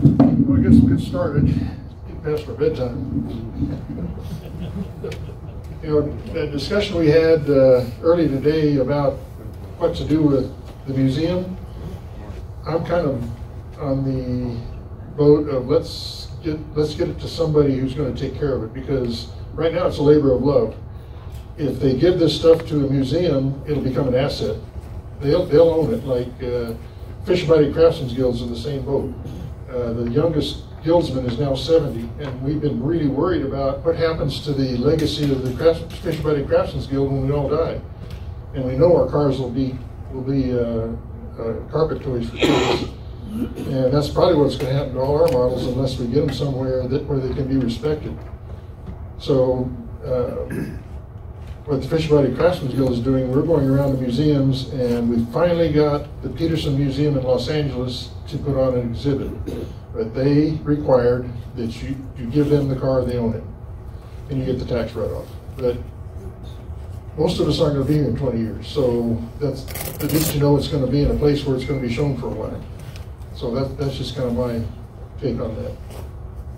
Well, I guess we'll get started, get past our bedtime. You know, the discussion we had uh, early today about what to do with the museum, I'm kind of on the boat of let's get, let's get it to somebody who's gonna take care of it, because right now it's a labor of love. If they give this stuff to a museum, it'll become an asset. They'll, they'll own it, like uh, Fisher Body Craftsman's Guild's in the same boat. Uh, the youngest guildsman is now 70, and we've been really worried about what happens to the legacy of the crafts, Fisher Body Craftsman's Guild when we all die. And we know our cars will be will be uh, uh, carpet toys for kids, and that's probably what's going to happen to all our models unless we get them somewhere that where they can be respected. So. What the Fisher Body Craftsman's Guild is doing, we're going around the museums and we finally got the Petersen Museum in Los Angeles to put on an exhibit. But they required that you, you give them the car, they own it, and you get the tax write-off. But most of us aren't gonna be here in twenty years, so that's, at least you know it's gonna be in a place where it's gonna be shown for a while. So that, that's just kind of my take on that.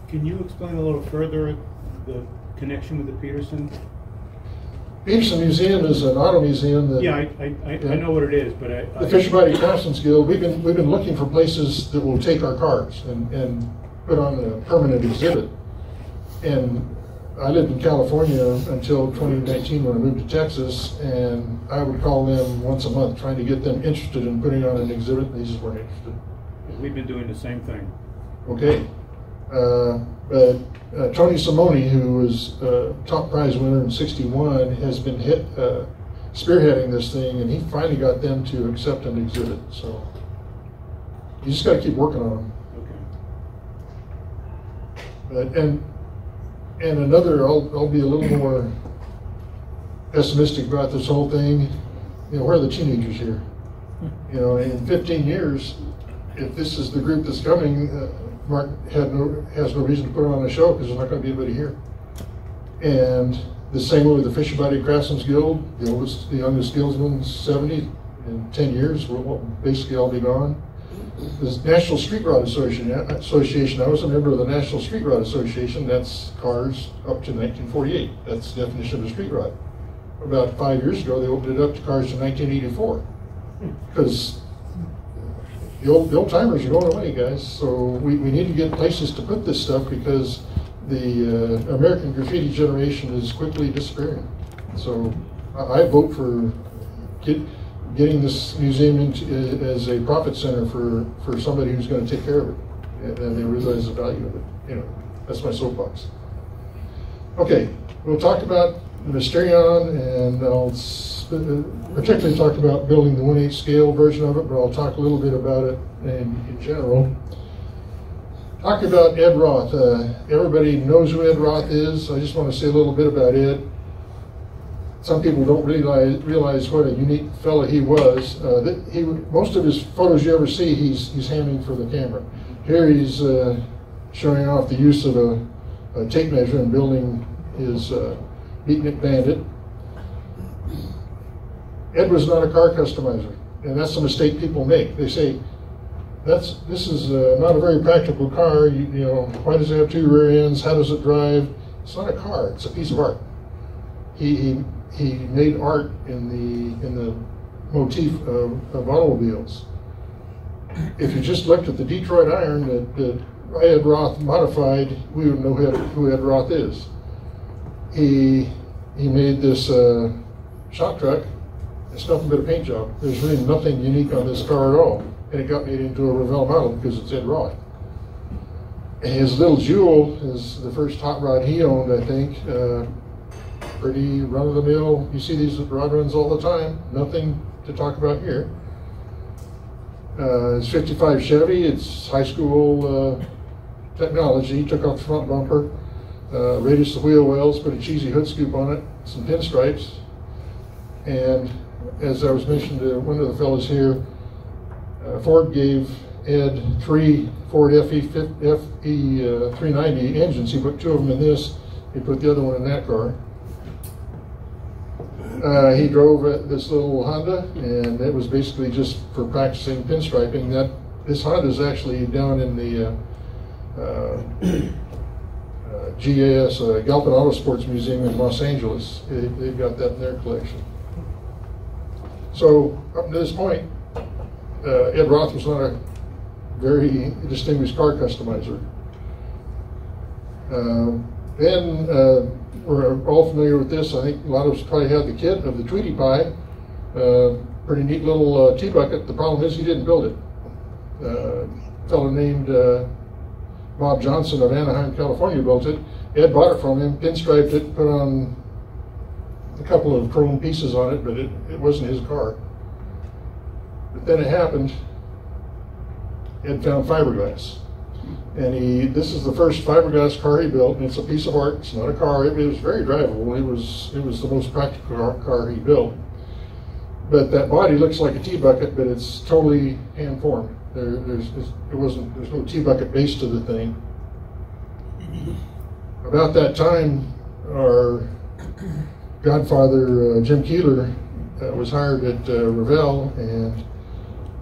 Can you explain a little further the connection with the Petersen? Petersen Museum is an auto museum that. Yeah, I, I, I know what it is, but I. The Fisher Body Craftsman's Guild, we've been, we've been looking for places that will take our cars and, and put on a permanent exhibit. And I lived in California until 2019 when I moved to Texas, and I would call them once a month, trying to get them interested in putting on an exhibit, and they just weren't interested. We've been doing the same thing. Okay. Uh, but uh, Tony Simone, who was uh, top prize winner in 61, has been hit, uh, spearheading this thing, and he finally got them to accept an exhibit. So you just got to keep working on them. Okay. But, and and another, I'll, I'll be a little more pessimistic about this whole thing. You know, where are the teenagers here? You know, in 15 years, if this is the group that's coming, uh, Mark had no, has no reason to put on a show because there's not going to be anybody here. And the same way with the Fisher Body Craftsman's Guild, the oldest, the youngest guildsman, 70. In 10 years, we'll basically all be gone. The National Street Rod Association, uh, Association, I was a member of the National Street Rod Association. That's cars up to 1948. That's the definition of a street rod. About five years ago, they opened it up to cars in 1984 because the old, the old timers are going away, guys. So we, we need to get places to put this stuff because the uh, American graffiti generation is quickly disappearing. So I, I vote for get, getting this museum into, as a profit center for, for somebody who's going to take care of it and, and they realize the value of it. You know, that's my soapbox. Okay, we'll talk about Mysterion and I'll particularly talk about building the 1 8 scale version of it, but I'll talk a little bit about it in, in general. Talk about Ed Roth. Uh, everybody knows who Ed Roth is. I just want to say a little bit about Ed. Some people don't realize realize what a unique fellow he was. Uh, that he most of his photos you ever see, he's he's handing for the camera. Here he's uh, showing off the use of a, a tape measure and building his uh, Beatnik Bandit. Ed was not a car customizer, and that's a mistake people make. They say, "That's this is uh, not a very practical car. You, you, know, why does it have two rear ends? How does it drive? It's not a car. It's a piece of art." He he, he made art in the in the motif of, of automobiles. If you just looked at the Detroit Iron that, that Ed Roth modified, we would know who Ed, who Ed Roth is. He he made this uh, truck it's nothing but a paint job. There's really nothing unique on this car at all. And it got made into a Revell model because it's Ed Roth. And his little jewel is the first hot rod he owned, I think. Uh, pretty run of the mill. You see these rod runs all the time. Nothing to talk about here. Uh, it's 55 Chevy. It's high school uh, technology. Took off the front bumper, uh, radius the wheel wells, put a cheesy hood scoop on it, some pinstripes, and as I was mentioning to one of the fellows here, uh, Ford gave Ed three Ford FE, FE uh, 390 engines. He put two of them in this. He put the other one in that car. Uh, he drove this little Honda, and it was basically just for practicing pinstriping. That this Honda is actually down in the uh, uh, GAS, uh, Galpin Auto Sports Museum in Los Angeles. They, they've got that in their collection. So up to this point, uh, Ed Roth was not a very distinguished car customizer. Uh, then uh, we're all familiar with this. I think a lot of us probably had the kit of the Tweedy Pie. Uh, pretty neat little uh, tea bucket. The problem is he didn't build it. Uh, a fellow named uh, Bob Johnson of Anaheim, California built it. Ed bought it from him, pinstriped it, put on a couple of chrome pieces on it, but it, it wasn't his car. But then it happened. Ed found fiberglass. And he, this is the first fiberglass car he built, and it's a piece of art. It's not a car. It, it was very drivable. It was, it was the most practical car, car he built. But that body looks like a tea bucket, but it's totally hand formed. There, there's, it wasn't, there's no tea bucket base to the thing. About that time, our godfather, uh, Jim Keeler, uh, was hired at uh, Revell, and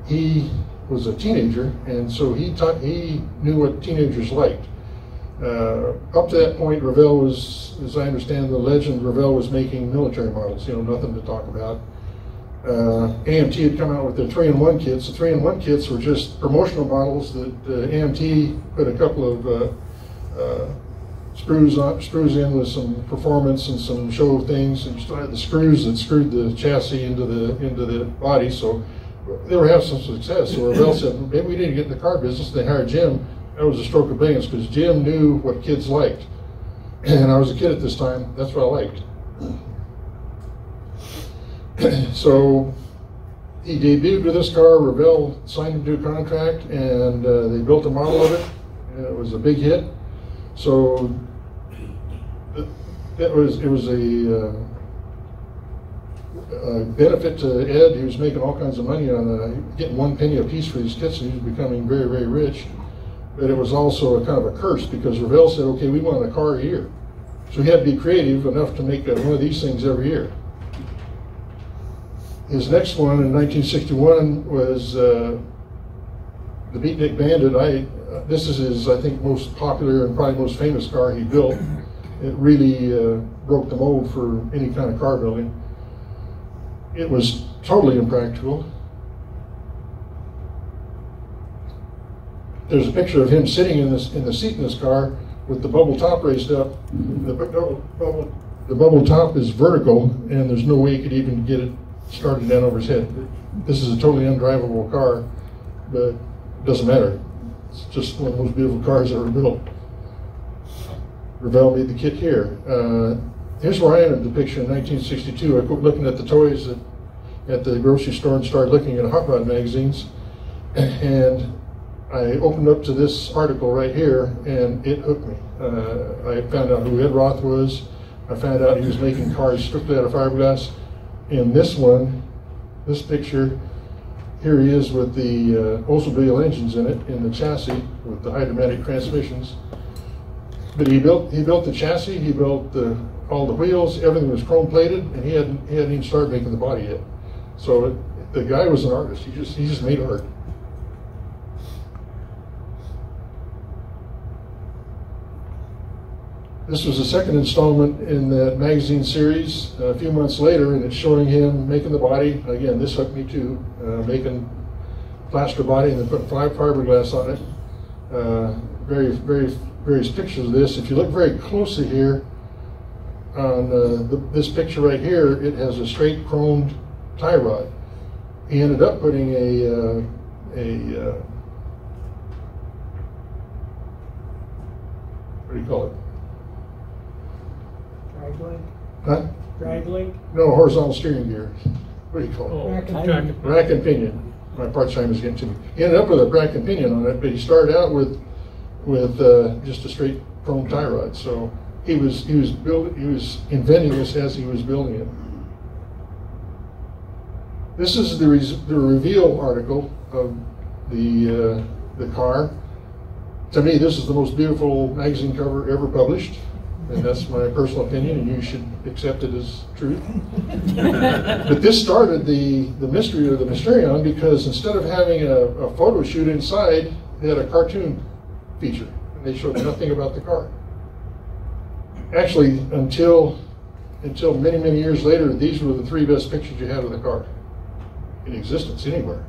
he was a teenager, and so he taught, he knew what teenagers liked. Uh, up to that point, Revell was, as I understand the legend, Revell was making military models. You know, nothing to talk about. Uh, AMT had come out with their three-in-one kits. The three-in-one kits were just promotional models that uh, AMT put a couple of uh, uh, screws on, screws in with some performance and some show things, and still had the screws that screwed the chassis into the into the body. So they were having some success. So Revell said, maybe we need to get in the car business. They hired Jim. That was a stroke of brilliance because Jim knew what kids liked. And I was a kid at this time. That's what I liked. so he debuted with this car. Revell signed him to a contract, and uh, they built a model of it. It was a big hit. So it was it was a, uh, a benefit to Ed. He was making all kinds of money on uh, getting one penny a piece for these kits, and he was becoming very very rich. But it was also a kind of a curse because Revell said, "Okay, we want a car a year," so he had to be creative enough to make uh, one of these things every year. His next one in 1961 was uh, the Beatnik Bandit. I uh, this is his I think most popular and probably most famous car he built. It really uh, broke the mold for any kind of car building. It was totally impractical. There's a picture of him sitting in this in the seat in this car with the bubble top raised up. The bubble, the bubble top is vertical, and there's no way you could even get it started down over his head. This is a totally undrivable car, but it doesn't matter. It's just one of the most beautiful cars ever built. Revell made the kit here. Uh, here's where I entered the picture in 1962. I quit looking at the toys at, at the grocery store and started looking at hot rod magazines. And I opened up to this article right here, and it hooked me. Uh, I found out who Ed Roth was. I found out he was making cars strictly out of fiberglass. In this one, this picture, here he is with the uh, Oldsmobile engines in it, in the chassis with the Hydra-Matic transmissions. But he built he built the chassis, he built the, all the wheels, everything was chrome plated, and he hadn't he hadn't even started making the body yet. So it, the guy was an artist. He just he just made art. This was the second installment in that magazine series. Uh, a few months later, and it's showing him making the body. Again, this hooked me too, uh, making plaster body and then putting fiberglass on it. Uh, very, very, various pictures of this. If you look very closely here, on uh, the, this picture right here, it has a straight chromed tie rod. He ended up putting a, uh, a uh, what do you call it? Drag link, Huh? drag link, No, horizontal steering gear. What do you call it? rack and Track pinion. Rack and pinion. My part-time is getting to me. He ended up with a rack and pinion on it, but he started out with with uh, just a straight chrome tie rod. So he was he was building he was inventing this as he was building it. This is the res- the reveal article of the uh, the car. To me, this is the most beautiful magazine cover ever published, and that's my personal opinion, and you should accept it as truth. But this started the, the mystery of the Mysterion because instead of having a, a photo shoot inside, they had a cartoon feature. and they showed nothing about the car. Actually, until until many many years later, these were the three best pictures you had of the car in existence anywhere.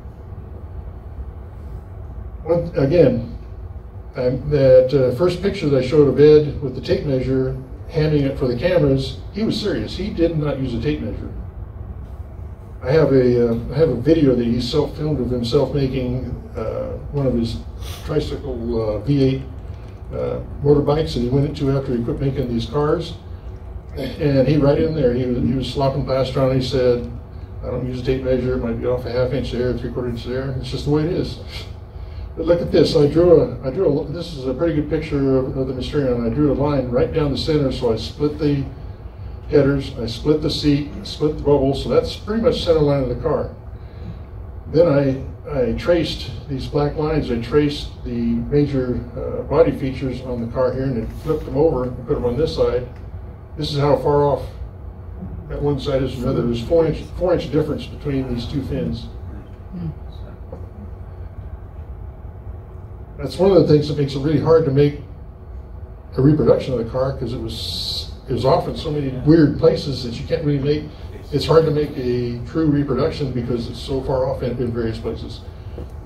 One, again, um, that uh, first picture that I showed of Ed with the tape measure, handing it for the cameras, he was serious. He did not use a tape measure. I have a, uh, I have a video that he self-filmed of himself making uh, one of his tricycle uh, V8 uh, motorbikes that he went into after he quit making these cars. And he right in there, he was, he was slopping plaster on. He said, "I don't use a tape measure. It might be off a half inch there, three quarter inch there. It's just the way it is." Look at this. I drew a. I drew a. This is a pretty good picture of, of the Mysterion. I drew a line right down the center, so I split the headers. I split the seat, split the bubble, so that's pretty much center line of the car. Then I I traced these black lines. I traced the major uh, body features on the car here, and then flipped them over and put them on this side. This is how far off that one side is from the other. There's four inch four inch difference between these two fins. That's one of the things that makes it really hard to make a reproduction of the car because it was it was off in so many weird places that you can't really make. It's hard to make a true reproduction because it's so far off in, in various places.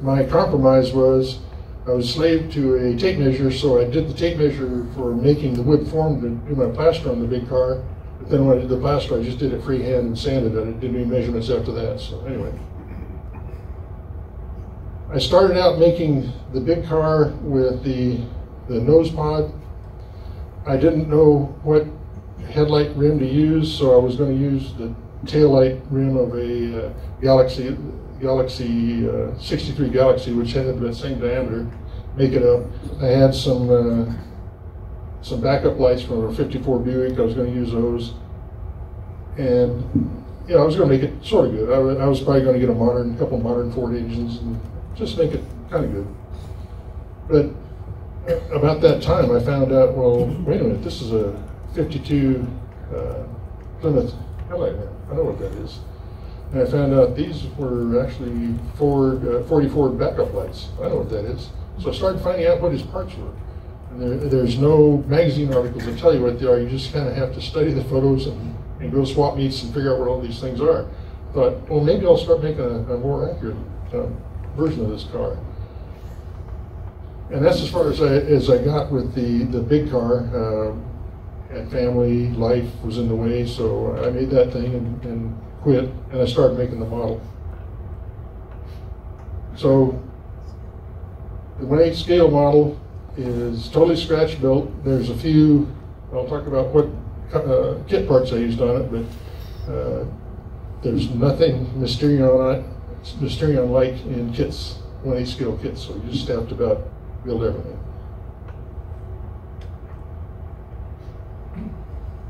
My compromise was I was slave to a tape measure, so I did the tape measure for making the wood form to do my plaster on the big car. But then when I did the plaster, I just did it freehand and sanded it. I didn't do any measurements after that. So anyway. I started out making the big car with the, the nose pod. I didn't know what headlight rim to use, so I was going to use the tail light rim of a uh, Galaxie Galaxie uh, 63 Galaxie, which had the same diameter. Make it up. I had some uh, some backup lights from a 54 Buick. I was going to use those, and you know, I was going to make it sort of good. I, I was probably going to get a modern, couple modern Ford engines and just make it kind of good. But uh, about that time, I found out, well, wait a minute, this is a 52 uh, Plymouth headlight. I know what that is. And I found out these were actually Ford, uh, 40 Ford backup lights. I know what that is. So I started finding out what his parts were. And there, there's no magazine articles that tell you what they are. You just kind of have to study the photos and, and go swap meets and figure out what all these things are. Thought, well, maybe I'll start making a, a more accurate um, version of this car. And that's as far as I, as I got with the, the big car. Uh, family, life was in the way, so I made that thing and, and quit, and I started making the model. So the 1/8 scale model is totally scratch built. There's a few, I'll talk about what uh, kit parts I used on it, but uh, there's nothing Mysterion on it, Mysterion like in kits, 1/8 scale kits, so you just to about build everything.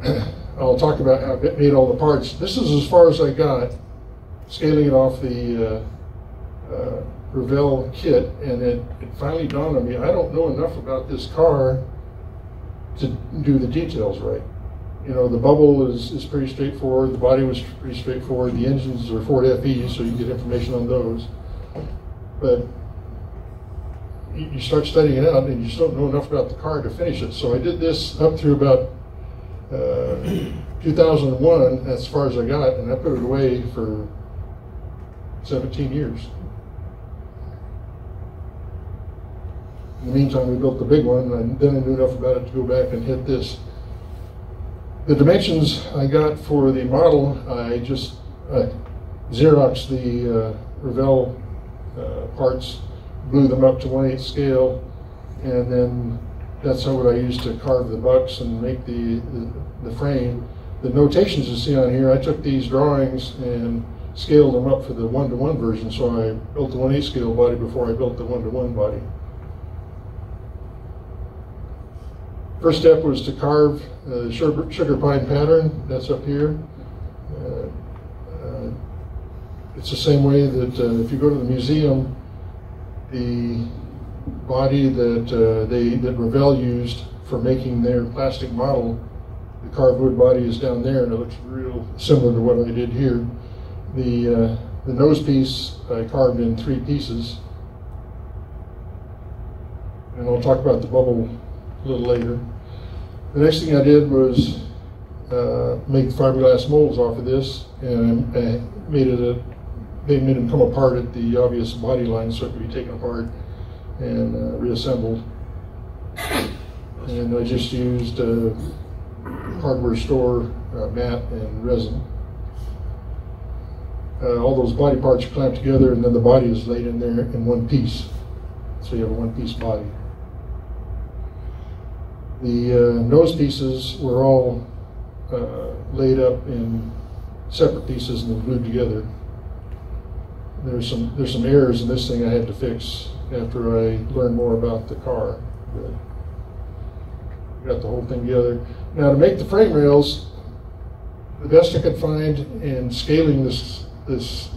I'll talk about how it made all the parts. This is as far as I got, scaling it off the uh, uh, Revell kit, and it, it finally dawned on me, I don't know enough about this car to do the details right. You know, the bubble is, is pretty straightforward, the body was pretty straightforward, the engines are Ford FEs, so you get information on those. But you, you start studying it out and you just don't know enough about the car to finish it. So I did this up through about uh, 2001, as far as I got, and I put it away for 17 years. In the meantime, we built the big one, and then I knew enough about it to go back and hit this. The dimensions I got for the model, I just uh, Xeroxed the uh, Revell uh, parts, blew them up to 1 8 scale, and then that's how what I used to carve the bucks and make the, the, the frame. The notations you see on here, I took these drawings and scaled them up for the one-to-one version, so I built the 1 8 scale body before I built the one-to-one body. First step was to carve uh, sugar, pine pattern, that's up here. Uh, uh, it's the same way that uh, if you go to the museum, the body that uh, they that Revell used for making their plastic model, the carved wood body is down there, and it looks real similar to what I did here. The uh, the nose piece I carved in three pieces. and I'll talk about the bubble a little later. The next thing I did was uh, make fiberglass molds off of this, and made it a, they made them come apart at the obvious body line so it could be taken apart and uh, reassembled. And I just used a hardware store uh, mat and resin. Uh, all those body parts are clamped together, and then the body is laid in there in one piece. So you have a one-piece body. The uh, nose pieces were all uh, laid up in separate pieces and then glued together. There's some there's some errors in this thing I had to fix after I learned more about the car. Got the whole thing together. Now to make the frame rails, the best I could find in scaling this this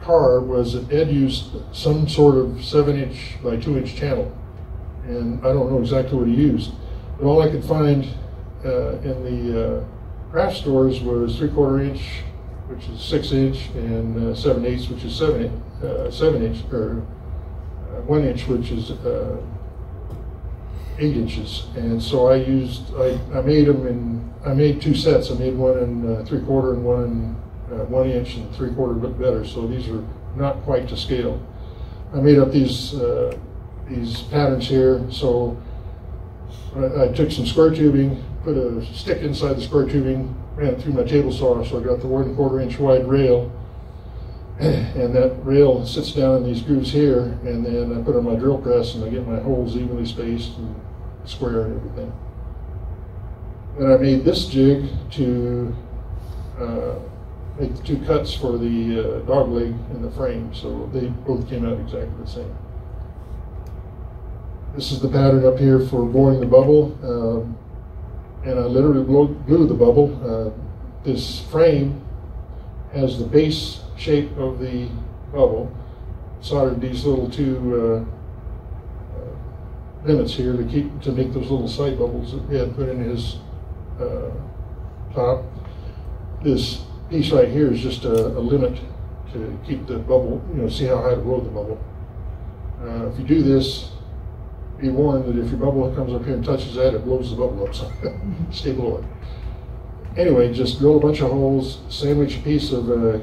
car was that Ed used some sort of seven inch by two inch channel. And I don't know exactly what he used. All I could find uh, in the uh, craft stores was three quarter inch, which is six inch, and uh, seven eighths, which is seven, uh, seven inch, or uh, one inch, which is uh, eight inches. And so I used, I, I made them in, I made two sets. I made one in three quarter and one in one inch and three quarter bit better. So these are not quite to scale. I made up these, these patterns here. So I, took some square tubing, put a stick inside the square tubing, ran it through my table saw, so I got the one and quarter inch wide rail. And that rail sits down in these grooves here, and then I put on my drill press and I get my holes evenly spaced and square and everything. And I made this jig to uh, make the two cuts for the uh, dog leg and the frame, so they both came out exactly the same. This is the pattern up here for blowing the bubble, um, and I literally blow, blew the bubble. Uh, this frame has the base shape of the bubble, soldered these little two uh, uh, limits here to keep to make those little sight bubbles that he had put in his uh, top. This piece right here is just a, a, limit to keep the bubble, you know, see how high to blow the bubble. Uh, if you do this, be warned that if your bubble comes up here and touches that, it blows the bubble up, so stay below it. Anyway, just drill a bunch of holes, sandwich a piece of uh,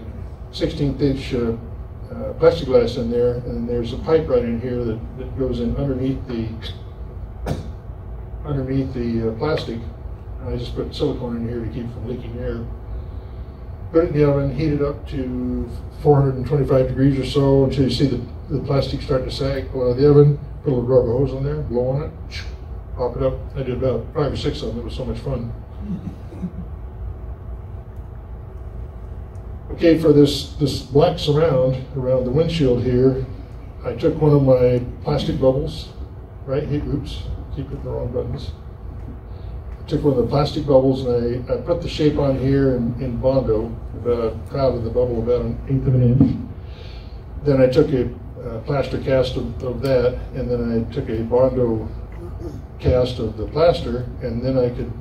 16th inch uh, uh, plexiglass in there, and there's a pipe right in here that, that goes in underneath the underneath the uh, plastic. I just put silicone in here to keep from leaking air. Put it in the oven, heat it up to 425 degrees or so until you see the, the plastic start to sag. Pull out of the oven, put a little rubber hose on there, blow on it, pop it up. I did about five or six of them. It was so much fun. Okay, for this, this black surround around the windshield here, I took one of my plastic bubbles, right? Hey, oops, keep hitting the wrong buttons. I took one of the plastic bubbles and I, I put the shape on here in, in Bondo, about proud of the bubble about an eighth of an inch. Then I took a uh, plaster cast of, of, that, and then I took a Bondo cast of the plaster, and then I could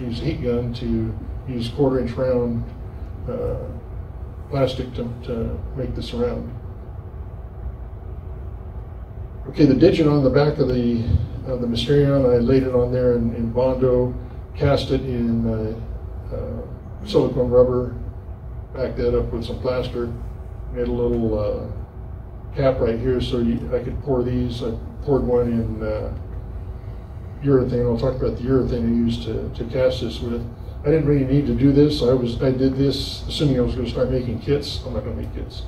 use a heat gun to use quarter inch round uh, plastic to, to make the surround. Okay, the digit on the back of the of the Mysterion, I laid it on there in, in Bondo, cast it in uh, uh, silicone rubber, backed that up with some plaster, made a little cap right here so you, I could pour these. I poured one in uh, urethane. I'll talk about the urethane I used to, to cast this with. I didn't really need to do this. I was I did this assuming I was going to start making kits. I'm not going to make kits,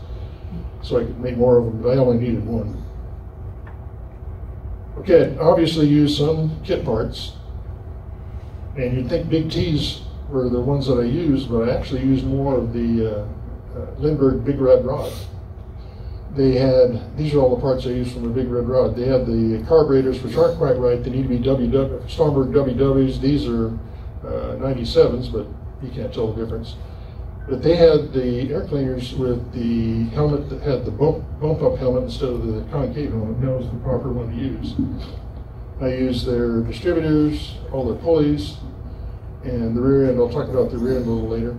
so I could make more of them. But I only needed one. Okay, obviously used some kit parts, and you'd think Big T's were the ones that I used, but I actually used more of the uh, uh, Lindberg Big Red Rod. They had these are all the parts I used from the Big Red Rod. They had the carburetors, which aren't quite right. They need to be WW Stromberg WWs. These are uh, 97s, but you can't tell the difference. But they had the air cleaners with the helmet that had the bump, bump up helmet instead of the concave helmet. That was the proper one to use. I used their distributors, all their pulleys, and the rear end. I'll talk about the rear end a little later.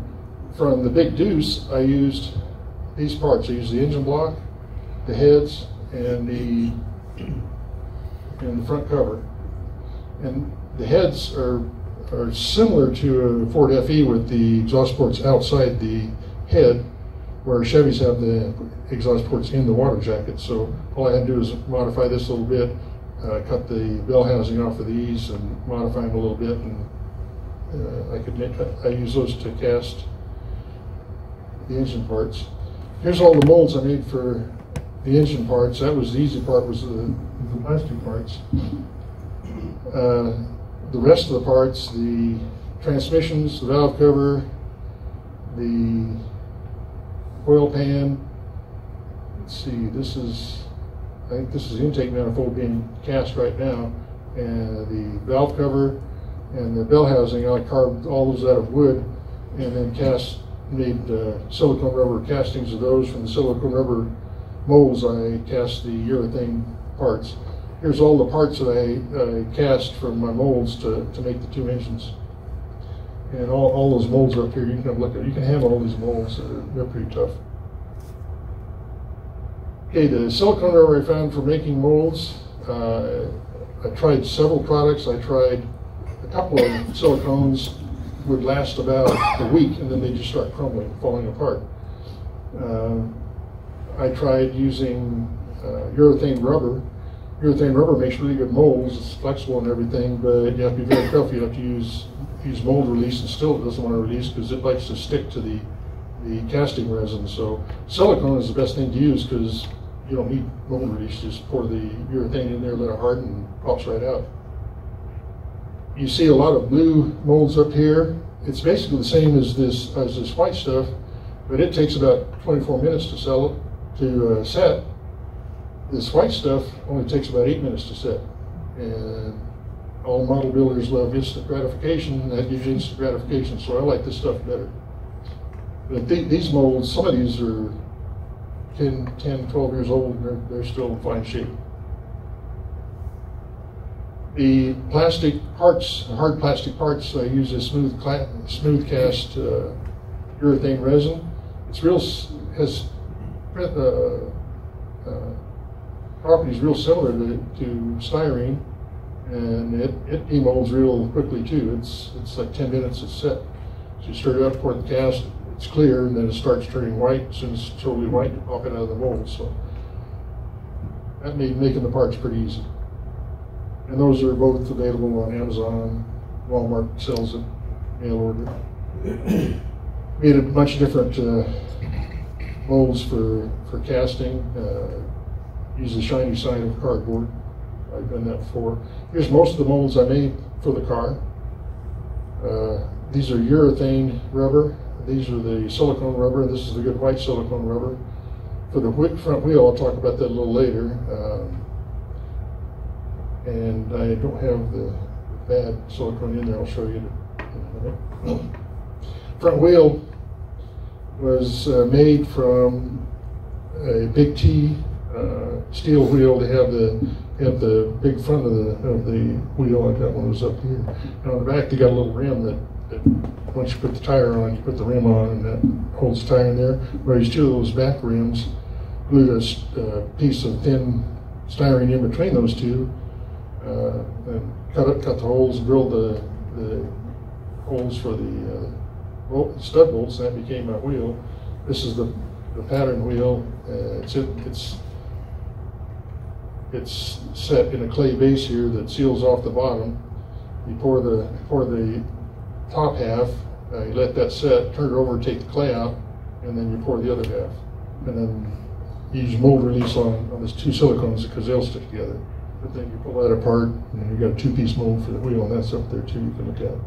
From the Big Deuce, I used these parts. I used the engine block, the heads, and the and the front cover. And the heads are, are similar to a Ford FE with the exhaust ports outside the head, where Chevys have the exhaust ports in the water jacket. So all I had to do is modify this a little bit, uh, cut the bell housing off of these and modify them a little bit, and uh, I could make, I use those to cast the engine parts. Here's all the molds I made for the engine parts. That was the easy part, was the, the plastic parts. Uh, the rest of the parts, the transmissions, the valve cover, the oil pan. Let's see, this is, I think this is the intake manifold being cast right now. And the valve cover and the bell housing, I carved all those out of wood and then cast, made uh, silicone rubber castings of those from the silicone rubber molds. I cast the urethane parts. Here's all the parts that I, I cast from my molds to, to make the two engines. And all, all those molds are up here. You can look at. You can handle all these molds. They're, they're pretty tough. Okay, the silicone rubber I found for making molds. Uh, I tried several products. I tried a couple of silicones would last about a week and then they just start crumbling, falling apart. Uh, I tried using uh, urethane rubber. Urethane rubber makes really good molds. It's flexible and everything, but you have to be very careful. You have to use use mold release and still it doesn't want to release because it likes to stick to the the casting resin. So silicone is the best thing to use because you don't need mold release. Just pour the urethane in there, let it harden, and pops right out. You see a lot of blue molds up here. It's basically the same as this as this white stuff, but it takes about 24 minutes to sell it to uh, set. This white stuff only takes about eight minutes to set, and all model builders love instant gratification. and That gives you instant gratification, so I like this stuff better. But th these molds, some of these are 10, 10, 12 years old, and they're, they're still in fine shape. The plastic parts, hard plastic parts, I use a smooth, smooth cast uh, urethane resin. It's real, has uh, uh, properties real similar to, to styrene, and it, it demolds real quickly too. It's it's like 10 minutes it's set. So you stir it up, pour the cast, it's clear, and then it starts turning white. As soon as it's totally white, you pop it out of the mold. So that made making the parts pretty easy. And those are both available on Amazon. Walmart sells it, mail order. Made a of different uh, molds for, for casting. Uh, use the shiny side of cardboard. I've done that before. Here's most of the molds I made for the car. Uh, these are urethane rubber. These are the silicone rubber. This is the good white silicone rubber. For the front wheel, I'll talk about that a little later. Um, and I don't have the bad silicone in there. I'll show you in a minute. Front wheel was uh, made from a big T uh, steel wheel to have the have the big front of the of the wheel like that one was up here. And on the back they got a little rim that, that once you put the tire on, you put the rim on and that holds the tire in there. Whereas two of those back rims glued a uh, piece of thin styrene in between those two uh, and cut it, cut the holes, drilled the, the holes for the uh, stud bolts, that became my wheel. This is the, the pattern wheel. Uh, it's, it's, it's set in a clay base here that seals off the bottom. You pour the, pour the top half, uh, you let that set, turn it over, take the clay out, and then you pour the other half. And then you use mold release on, on these two silicones because they'll stick together. But then you pull that apart, and you've got a two-piece mold for the wheel, and that's up there too, you can look at.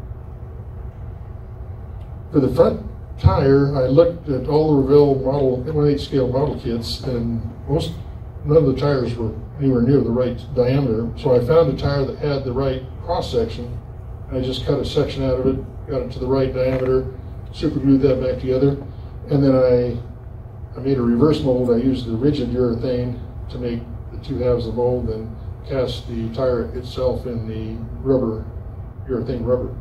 For the front tire, I looked at all the Revell model, 1 scale model kits, and most, none of the tires were anywhere near the right diameter. So I found a tire that had the right cross section. I just cut a section out of it, got it to the right diameter, super glued that back together, and then I, I made a reverse mold. I used the rigid urethane to make the two halves of the mold and cast the tire itself in the rubber, urethane rubber.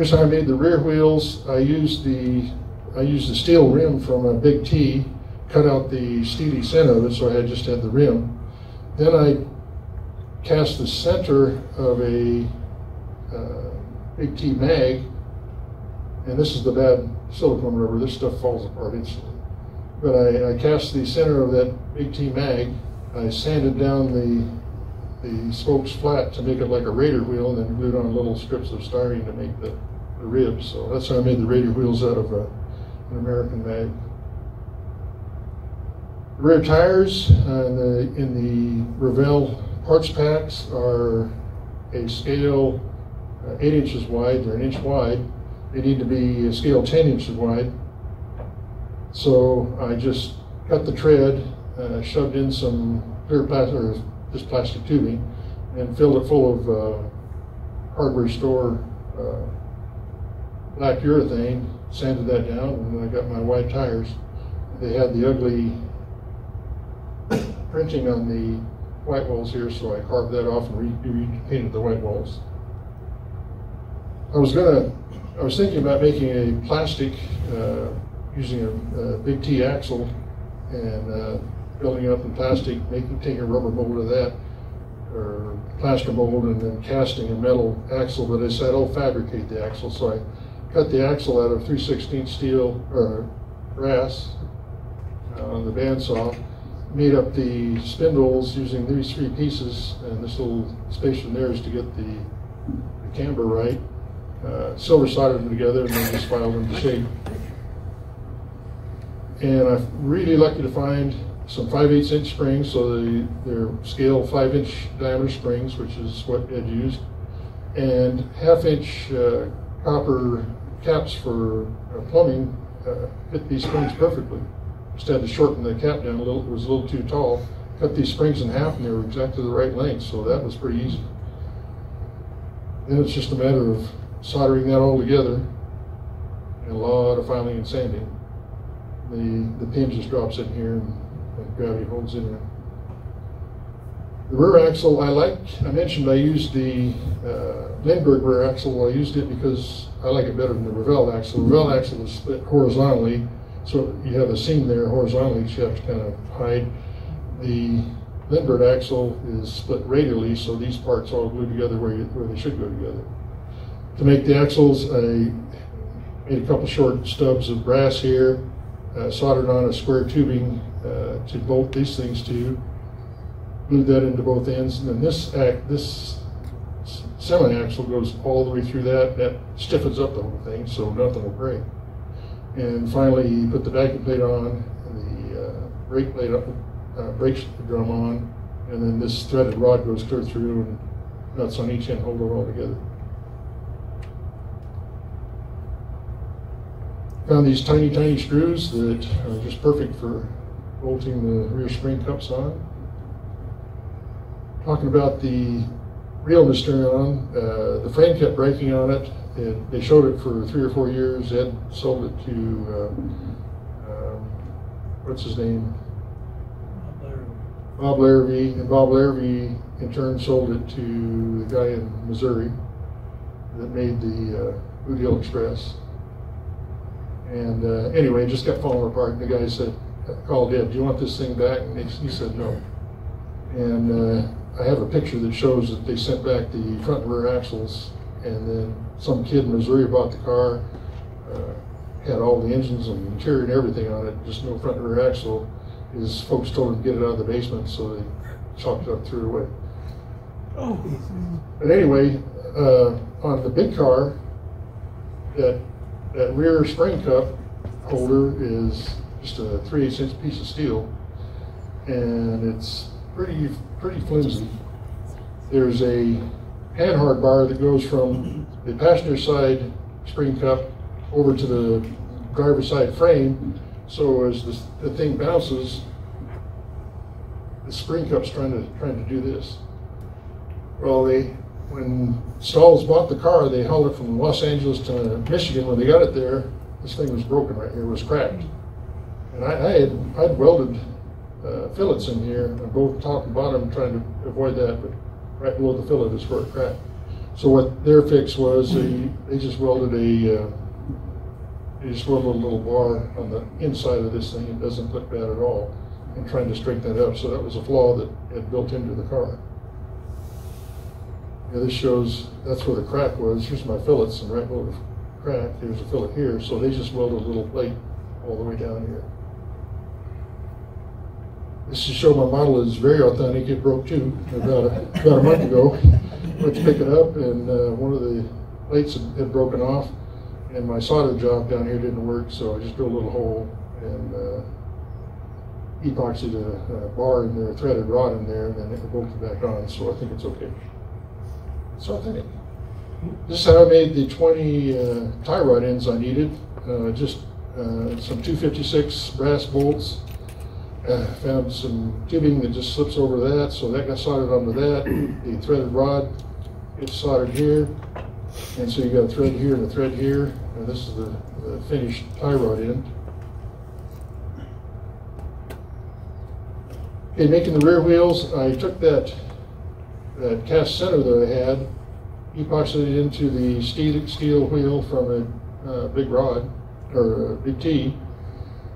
Here's how I made the rear wheels. I used the I used the steel rim from a Big T, cut out the steely center of it, so I had just had the rim. Then I cast the center of a uh, Big T mag, and this is the bad silicone rubber, this stuff falls apart instantly. But I, I cast the center of that Big T mag, I sanded down the, the spokes flat to make it like a Radir wheel, and then glued on little strips of styrene to make the, the ribs. So that's how I made the Radir wheels out of uh, an American mag. The rear tires uh, in the, in the Revell parts packs are a scale uh, eight inches wide, they're an inch wide. They need to be a scale 10 inches wide. So I just cut the tread, uh, shoved in some clear plastic, or just plastic tubing, and filled it full of uh, hardware store uh, black urethane, sanded that down, and I got my white tires. They had the ugly printing on the white walls here, so I carved that off and re- repainted the white walls. I was gonna, I was thinking about making a plastic, uh, using a, a big T axle and uh, building up in plastic, making, taking a rubber mold of that, or plaster mold, and then casting a metal axle. But I said I'll fabricate the axle, so I cut the axle out of 3 16 steel or brass uh, on the bandsaw, made up the spindles using these three pieces, and this little spacer there is to get the, the camber right. Uh, silver soldered them together and then just filed them to shape. And I'm really lucky to find some 5 8 inch springs, so they, they're scale 5 inch diameter springs, which is what Ed used, and half inch uh, copper caps for uh, plumbing uh, fit these springs perfectly. Just had to shorten the cap down a little, it was a little too tall. Cut these springs in half and they were exactly the right length, so that was pretty easy. Then it's just a matter of soldering that all together and a lot of filing and sanding. The, the pin just drops in here and, gravity holds in there. The rear axle, I like, I mentioned I used the uh, Lindberg rear axle. I used it because I like it better than the Revell axle. The Revell axle is split horizontally, so you have a seam there horizontally that you have to kind of hide. The Lindberg axle is split radially, so these parts all glue together where, you, where they should go together. To make the axles, I made a couple short stubs of brass here, uh, soldered on a square tubing uh, to bolt these things to, glued that into both ends, and then this act, this semi-axle goes all the way through that. That stiffens up the whole thing, so nothing will break. And finally, you put the vacuum plate on, the uh, brake plate up, uh, drum on, and then this threaded rod goes clear through, and nuts on each end hold it all together. Found these tiny, tiny screws that are just perfect for bolting the rear spring cups on. Talking about the real Mysterion, uh, the frame kept breaking on it. it. They showed it for three or four years. Ed sold it to, uh, um, what's his name? Bob Larivee, and Bob Larivee in turn sold it to the guy in Missouri that made the uh, Express. And uh, anyway, it just kept falling apart. And the guy said, called Ed, do you want this thing back? And he, he said no. And uh, I have a picture that shows that they sent back the front and rear axles. And then some kid in Missouri bought the car, uh, had all the engines and interior and everything on it, just no front and rear axle. His folks told him to get it out of the basement, so they chalked it up, threw it away. Oh. But anyway, uh, on the big car, that that rear spring cup holder is just a 3 8 inch piece of steel, and it's pretty pretty flimsy. There's a panhard bar that goes from the passenger side spring cup over to the driver's side frame. So as the, the thing bounces, the spring cup's trying to trying to do this. Well, they when Stahls bought the car, they hauled it from Los Angeles to Michigan. When they got it there, this thing was broken right here, it was cracked. And I, I had I'd welded uh, fillets in here on both top and bottom, trying to avoid that, but right below the fillet is where it cracked. So what their fix was, they, they just welded a uh, they just welded a little bar on the inside of this thing. It doesn't look bad at all, and trying to straighten that up. So that was a flaw that had built into the car. Yeah, this shows, that's where the crack was, here's my fillets, and right below the crack, there's a fillet here, so they just welded a little plate all the way down here. This to show my model is very authentic, it broke too, about a, about a month ago. Went to pick it up, and uh, one of the plates had, had broken off, and my solder job down here didn't work, so I just drilled a little hole and uh, epoxied a, a bar in there, a threaded rod in there, and then it bolted back on, so I think it's okay. So I think, this is how I made the 20 uh, tie rod ends I needed. Uh, just uh, some 256 brass bolts. Uh, found some tubing that just slips over that, so that got soldered onto that. The threaded rod gets soldered here, and so you got a thread here and a thread here. And this is the, the finished tie rod end. Okay, making the rear wheels, I took that that cast center that I had, epoxied it into the steel, steel wheel from a uh, big rod, or a big T,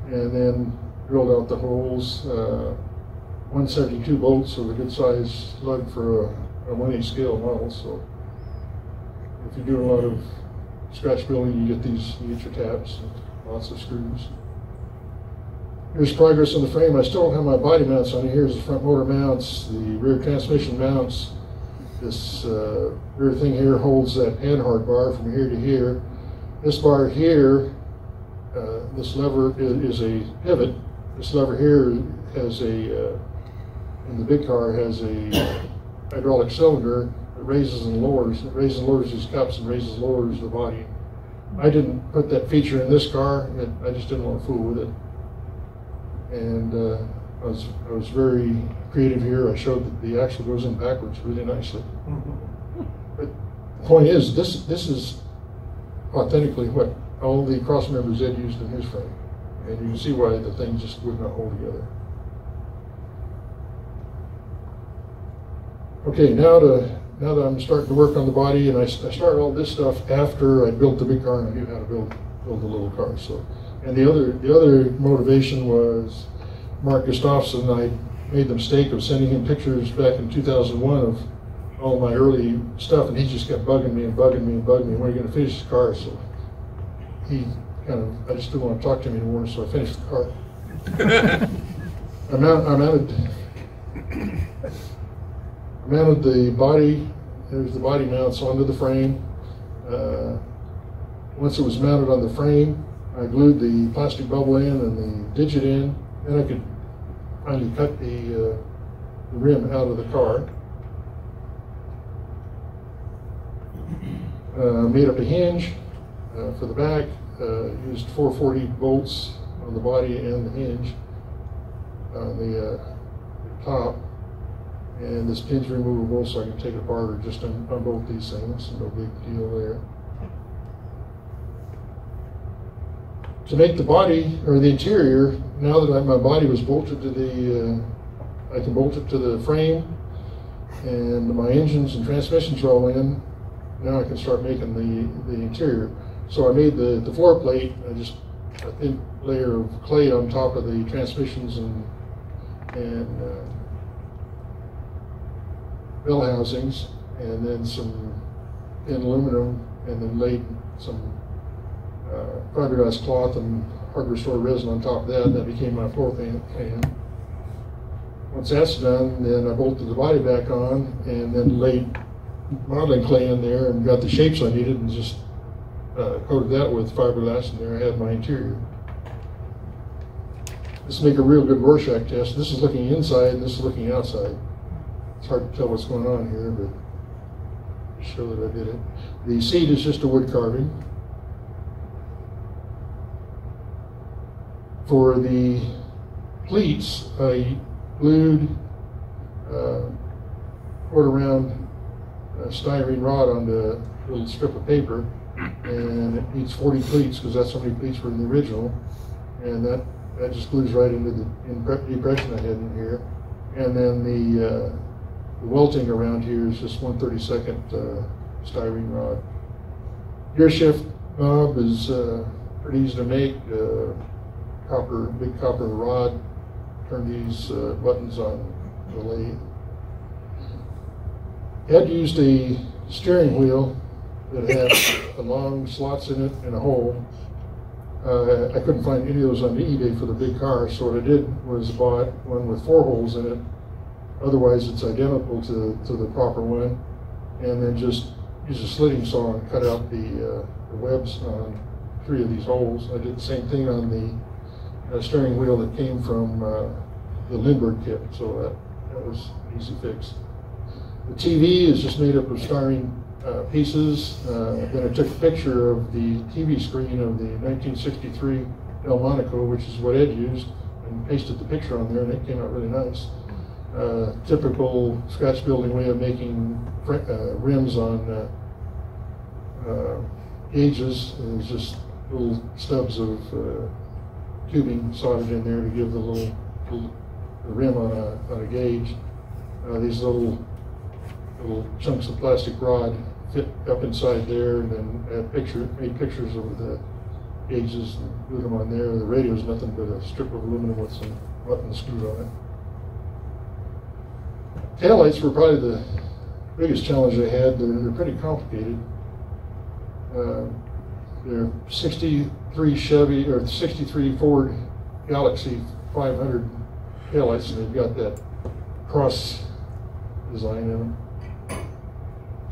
and then drilled out the holes, uh, 172 bolts of a good size lug for a, a 1 8 scale model, so if you're doing a lot of scratch building, you get these, you get your taps, lots of screws. Here's progress on the frame. I still don't have my body mounts on here. Here's the front motor mounts, the rear transmission mounts. This uh, rear thing here holds that panhard bar from here to here. This bar here, uh, this lever is, is, a pivot. This lever here has a, uh, in the big car, has a hydraulic cylinder that raises and lowers. It raises and lowers these cups and raises and lowers the body. I didn't put that feature in this car. It, I just didn't want to fool with it and uh, I was I was very creative here. I showed that the axle goes in backwards really nicely. But the point is, this this is authentically what all the cross members Ed used in his frame, and you can see why the thing just would not hold together. Okay, now to now that I'm starting to work on the body, and I, I started all this stuff after I built the big car and I knew how to build build the little car. So and the other, the other motivation was Mark Gustafson. I made the mistake of sending him pictures back in 2001 of all my early stuff, and he just kept bugging me and bugging me and bugging me. When are you going to finish the car? So he of, I just didn't want to talk to him anymore, so I finished the car. I, I mounted, I mounted the body. There's the body mounts onto the frame. Uh, once it was mounted on the frame, I glued the plastic bubble in and the digit in, and I could finally cut the, uh, the rim out of the car. Uh, made up a hinge uh, for the back, uh, used 440 bolts on the body and the hinge on the, uh, top. And this pin's removable so I can take it apart or just on both these things, no big deal there. to make the body or the interior, now that I, my body was bolted to the, uh, I can bolt it to the frame and my engines and transmissions are all in, now I can start making the, the interior. So I made the, the floor plate, I just a thin layer of clay on top of the transmissions and, and uh, bell housings, and then some thin aluminum, and then laid some uh, fiberglass cloth and hardware store resin on top of that. and That became my floor pan. Once that's done, then I bolted the body back on and then laid modeling clay in there and got the shapes I needed and just uh, coated that with fiberglass and there I had my interior. Will make a real good Rorschach test. This is looking inside and this is looking outside. It's hard to tell what's going on here, but show that I did it. The seat is just a wood carving. For the pleats, I glued uh, quarter round uh, styrene rod on the little strip of paper, and it needs 40 pleats because that's how many pleats were in the original, and that that just glues right into the depression I had in here, and then the, uh, the welting around here is just 132nd uh, styrene rod. Gear shift knob is uh, pretty easy to make. Uh, copper, big copper rod, turn these uh, buttons on the lathe. Had used a steering wheel that had the long slots in it and a hole. Uh, I couldn't find any of those on eBay for the big car, so what I did was bought one with four holes in it. Otherwise, it's identical to, to the proper one. And then just use a slitting saw and cut out the, uh, the webs on three of these holes. I did the same thing on the uh, steering wheel that came from uh, the Lindberg kit, so that, that was an easy fix. The TV is just made up of styrene uh, pieces. Uh, then I took a picture of the TV screen of the 1963 Delmonico, which is what Ed used, and pasted the picture on there, and it came out really nice. Uh, typical scratch building way of making uh, rims on uh, uh, gauges is just little stubs of tubing soldered in there to give the little, little the rim on a, on a gauge. These little little chunks of plastic rod fit up inside there, and then add picture made pictures of the gauges and glued them on there. The radio is nothing but a strip of aluminum with some buttons screwed on it. Taillights were probably the biggest challenge I had. They're, they're pretty complicated. Uh, they're 63 Chevy or 63 Ford Galaxie 500 taillights, and they've got that cross design in them.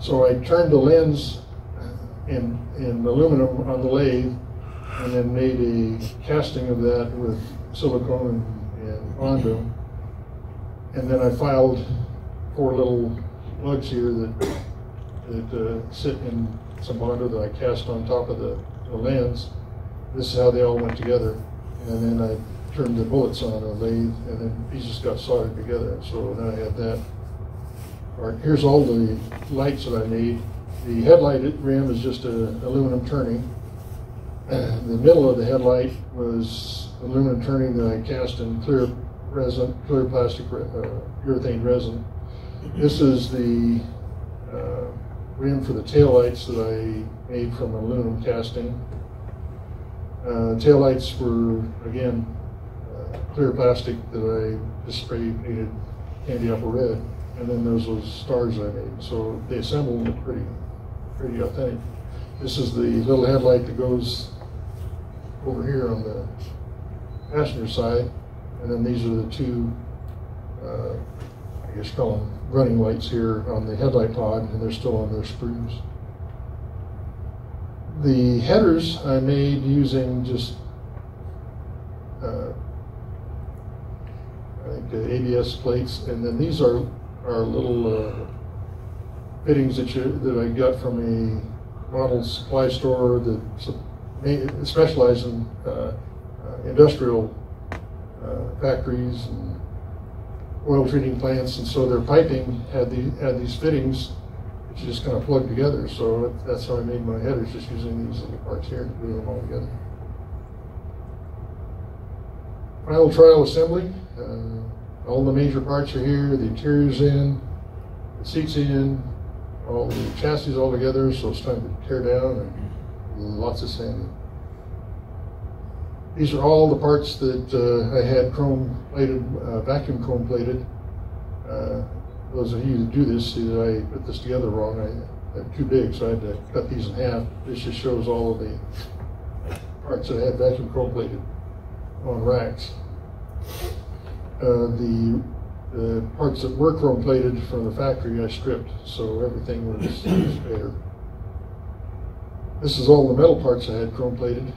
So I turned the lens in, in aluminum on the lathe and then made a casting of that with silicone and, and Bondo. And then I filed four little lugs here that, that uh, sit in some Bondo that I cast on top of the, the lens. This is how they all went together. And then I turned the bullets on a lathe and then just got soldered together. So then I had that right, here's all the lights that I need. The headlight rim is just a aluminum turning. The middle of the headlight was aluminum turning that I cast in clear resin, clear plastic uh, urethane resin. This is the uh, rim for the tail lights that I made from aluminum casting. Uh, tail lights were again uh, clear plastic that I just spray painted candy apple red and then there's those stars I made. So they assembled look pretty, pretty authentic. This is the little headlight that goes over here on the passenger side, and then these are the two, uh, I guess call them running lights here on the headlight pod, and they're still on their screws. The headers I made using just uh, I think uh, ABS plates, and then these are are little uh, fittings that you that I got from a model supply store that specializes in uh, uh, industrial uh, factories and oil treating plants, and so their piping had the had these fittings that you just kind of plug together. So that's how I made my headers, just using these little parts here to glue them all together. Final trial assembly. Uh, all the major parts are here, the interior's in, the seats in, all the chassis all together, so it's time to tear down and lots of sanding. These are all the parts that uh, I had chrome plated, uh, vacuum chrome plated. Uh, those of you that do this see that I put this together wrong. I, I'm too big, so I had to cut these in half. This just shows all of the parts that I had vacuum chrome plated on racks. Uh, the the parts that were chrome plated from the factory I stripped, so everything was, was bare. This is all the metal parts I had chrome plated,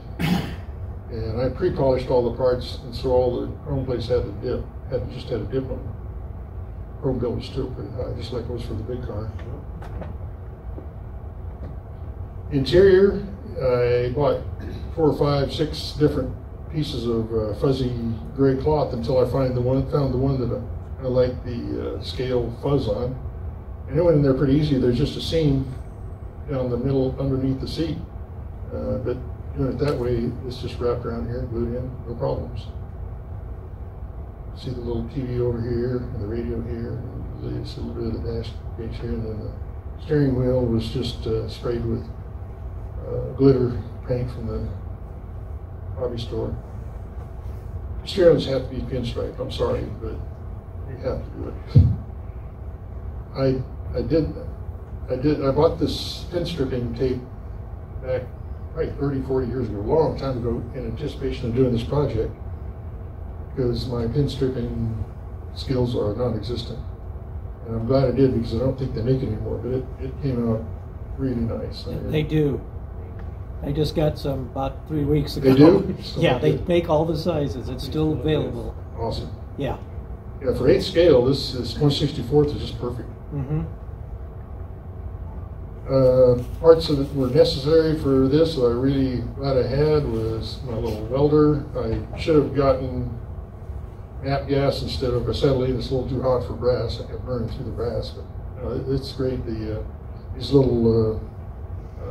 and I pre-polished all the parts, and so all the chrome plates had a dip, had just had a dip on them. Chrome bill was still pretty high, just like it was for the big car. Interior, I bought four or five, six different pieces of uh, fuzzy gray cloth until I find the one, found the one that I, like the uh, scale fuzz on. And it went in there pretty easy. There's just a seam down the middle underneath the seat. Uh, but doing it that way, it's just wrapped around here, glued in, no problems. See the little TV over here, and the radio here, and see a little bit of the dash case here, and then the steering wheel was just uh, sprayed with uh, glitter paint from the hobby store. Steerings have to be pinstriped, I'm sorry, but you have to do it. I, I did, I did, I bought this pin stripping tape back probably 30, 40 years ago, a long time ago, in anticipation of doing this project. Because my pin stripping skills are non-existent. And I'm glad I did because I don't think they make it anymore, but it, it came out really nice. I- They do. I just got some about three weeks ago. They do? Yeah, they make all the sizes. It's still available. Awesome. Yeah. Yeah, for eight scale, this is 164th is just perfect. Mm-hmm. Uh, parts that were necessary for this that I really glad I had was my little welder. I should have gotten MAPP gas instead of acetylene. It's a little too hot for brass. I kept burning through the brass, but uh, it's great. The uh, these little uh, uh,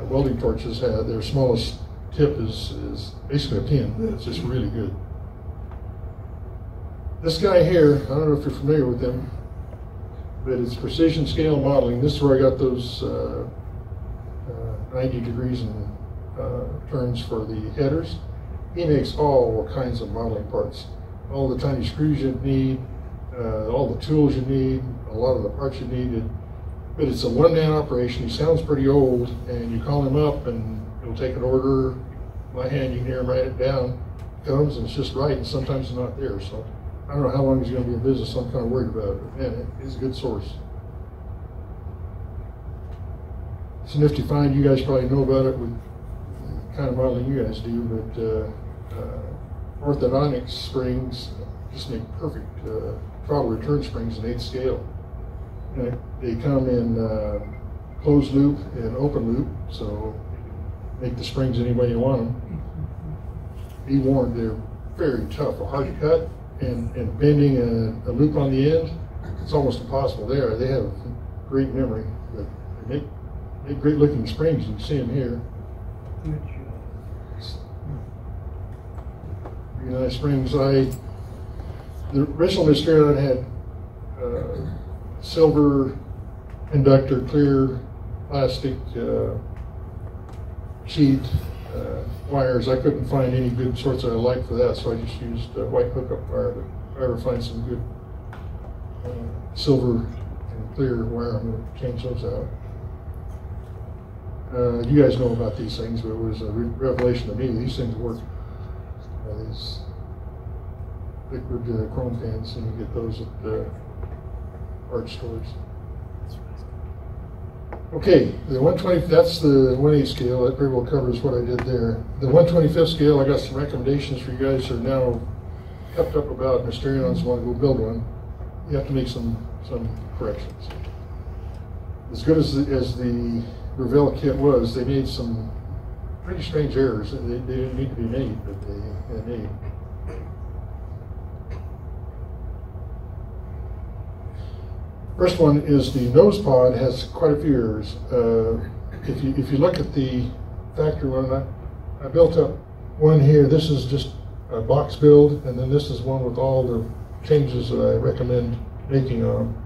welding torches have. their smallest tip is is basically a pin. It's just really good. This guy here, I don't know if you're familiar with him, but it's precision scale modeling. This is where I got those uh, uh, 90 degrees and uh, turns for the headers. He makes all kinds of modeling parts, all the tiny screws you need, uh, all the tools you need, a lot of the parts you needed. But it's a one-man operation. He sounds pretty old, and you call him up, and he'll take an order. My hand, you can hear him write it down. Comes and it's just right, and sometimes it's not there. So I don't know how long he's going to be in business. So I'm kind of worried about it. But man, it's a good source. It's a nifty find. You guys probably know about it with kind of modeling you guys do, but uh, uh, orthodontic springs just make perfect uh, return springs in eighth scale. They come in uh, closed loop and open loop, so make the springs any way you want them. Be warned, they're very tough, hard to cut, and, and bending a, a loop on the end, it's almost impossible there. They have great memory, but they make, make great looking springs. You can see them here. Really nice springs. I, the original Mysterion had uh, silver conductor, clear plastic uh, sheet uh, wires. I couldn't find any good sorts that I liked for that, so I just used uh, white hookup wire. But if I ever find some good uh, silver and clear wire, I'm going to change those out. Uh, you guys know about these things, but it was a re- revelation to me. These things work. Uh, these liquid chrome pans, and you get those at the art stores. Okay, the 120, that's the 1/8 scale. That pretty well covers what I did there. The 125th scale, I got some recommendations for you guys who are now kept up about Mysterions, want to go build one. You have to make some, some corrections. As good as, the- as the Revell kit was, they made some pretty strange errors. They, they didn't need to be made, but they, they made. First one is the nose pod has quite a few errors. Uh, if you if you look at the factory one, I, I built up one here. This is just a box build, and then this is one with all the changes that I recommend making on them.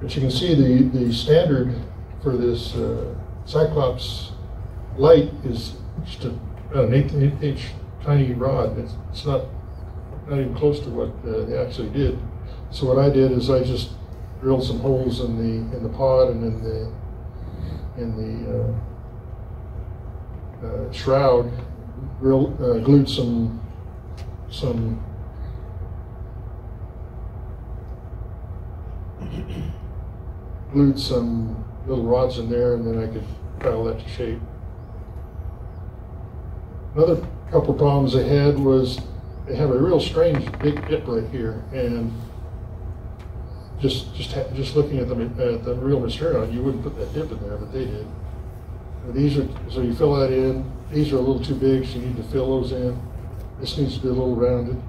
But you can see the the standard for this uh, Cyclops light is just a, an eighth inch tiny rod. It's, it's not not even close to what uh, they actually did. So what I did is I just drilled some holes in the in the pod and in the in the uh, uh, shroud, drill, uh, glued some some glued some little rods in there, and then I could file that to shape. Another couple problems they had was they have a real strange big dip right here, and just just just looking at the at the real material, you wouldn't put that dip in there, but they did. These are so you fill that in. These are a little too big, so you need to fill those in. This needs to be a little rounded.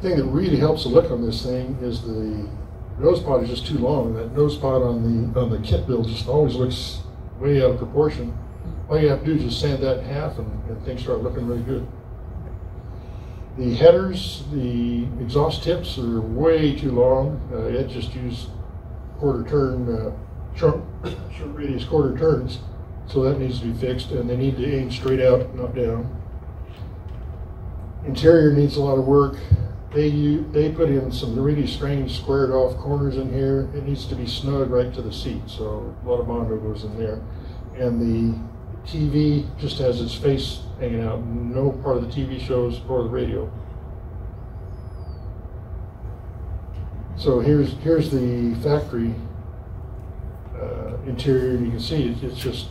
The thing that really helps the look on this thing is the nose pod is just too long. That nose pod on the on the kit build just always looks way out of proportion. All you have to do is just sand that in half, and, and things start looking really good. The headers, the exhaust tips are way too long. Uh, just used quarter turn, uh, short, short radius quarter turns, so that needs to be fixed, and they need to aim straight out, not down. Interior needs a lot of work. they they put in some really strange squared off corners in here. It needs to be snug right to the seat, so a lot of Bondo goes in there. And the TV just has its face hanging out. No part of the TV shows or the radio. So here's here's the factory uh, interior. You can see it, it's just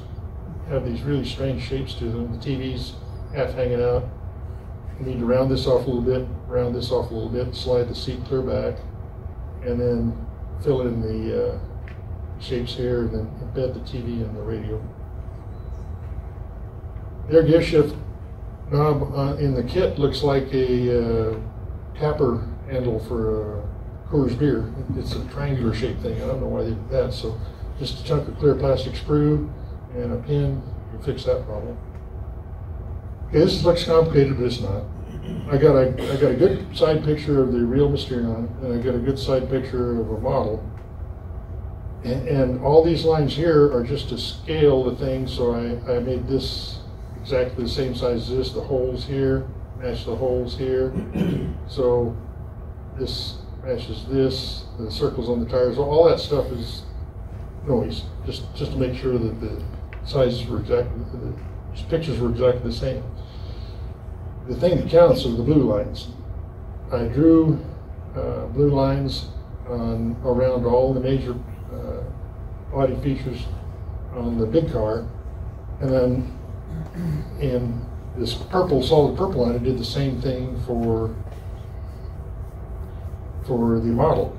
have these really strange shapes to them. The TV's half hanging out. You need to round this off a little bit, round this off a little bit, slide the seat clear back, and then fill in the uh, shapes here, and then embed the TV and the radio. Their gear shift knob uh, in the kit looks like a uh, tapper handle for a Coors beer. It's a triangular shaped thing. I don't know why they did that. So just a chunk of clear plastic screw and a pin, you fix that problem. Okay, this looks complicated, but it's not. I got a I got a good side picture of the real Mysterion, and I got a good side picture of a model. And, and all these lines here are just to scale the thing. So I, I made this exactly the same size as this. The holes here match the holes here. So this matches this. The circles on the tires. All that stuff is noise. Just just to make sure that the sizes were exactly the pictures were exactly the same the thing that counts are the blue lines. I drew uh, blue lines on around all the major uh, body features on the big car, and then in this purple solid purple line, I did the same thing for for the model.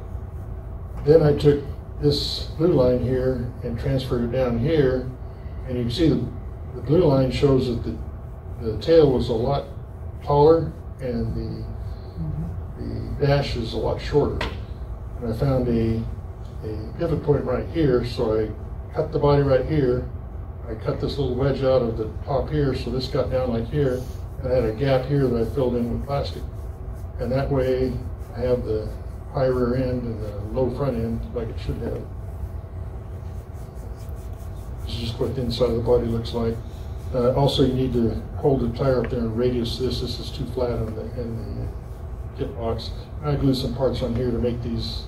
Then I took this blue line here and transferred it down here, and you can see the, the blue line shows that the the tail was a lot taller and the, the dash is a lot shorter. And I found a, a pivot point right here, so I cut the body right here. I cut this little wedge out of the top here, so this got down like here, and I had a gap here that I filled in with plastic. And that way I have the high rear end and the low front end like it should have. This is just what the inside of the body looks like. Uh, also, you need to hold the tire up there and radius this. This is too flat in the, in the kit box. I glued some parts on here to make these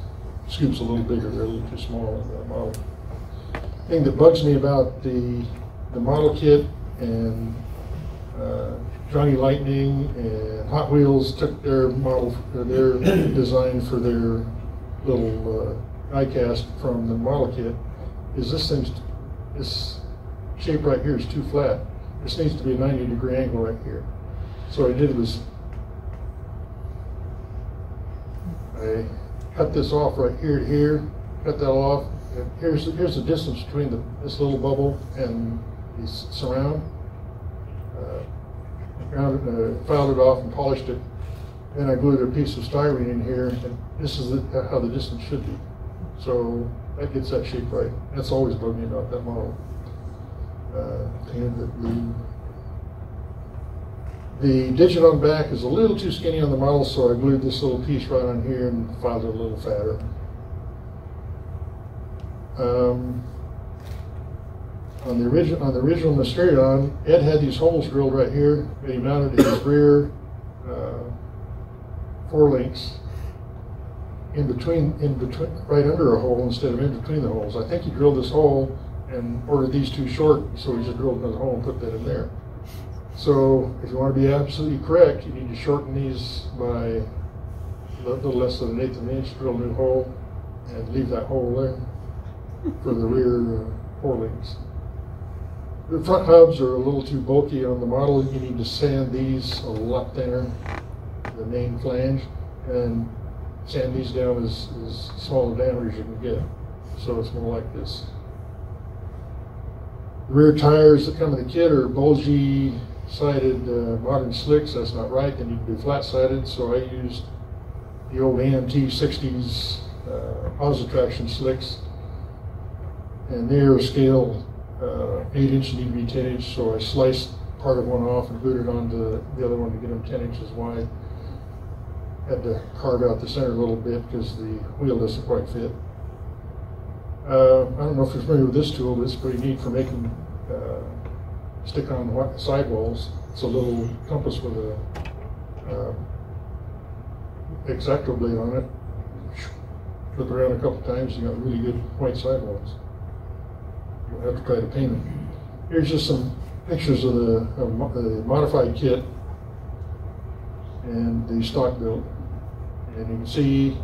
scoops a little bigger. They're a little too small in the model. Thing that bugs me about the the model kit and uh, Johnny Lightning and Hot Wheels took their model, their design for their little uh, die-cast from the model kit. Is this thing's this shape right here is too flat. This needs to be a 90 degree angle right here. So what I did was I cut this off right here to here, cut that off. And here's here's the distance between the, this little bubble and the surround. Uh, ground, uh, filed it off and polished it. Then I glued a piece of styrene in here, and this is the, how the distance should be. So that gets that shape right. That's always bugged me about that model uh, painted it blue. The digit on back is a little too skinny on the model, so I glued this little piece right on here and filed it a little fatter. Um, on the original on the original Mysterion, Ed had these holes drilled right here, and he mounted his rear uh, forelinks in between in between right under a hole instead of in between the holes. I think he drilled this hole and ordered these too short, so he just drilled another hole and put that in there. So if you want to be absolutely correct, you need to shorten these by a little less than an eighth of an inch, drill a new hole, and leave that hole there for the rear uh. The front hubs are a little too bulky on the model. You need to sand these a lot thinner, the main flange, and sand these down as, as small a diameter as you can get. So it's more like this. The rear tires that come in the kit are bulgy sided uh, modern slicks. That's not right. They need to be flat sided. So I used the old AMT 60s uh, positive traction slicks. And they are scale uh, 8 inch, need to be 10 inch. So I sliced part of one off and glued it onto the other one to get them 10 inches wide. Had to carve out the center a little bit because the wheel doesn't quite fit. Uh, I don't know if you're familiar with this tool, but it's pretty neat for making uh, stick-on sidewalls. It's a little compass with a uh, X-Acto blade on it. Flip around a couple times, you got really good white sidewalls. You have to try to paint them. Here's just some pictures of the, of the modified kit and the stock build. And you can see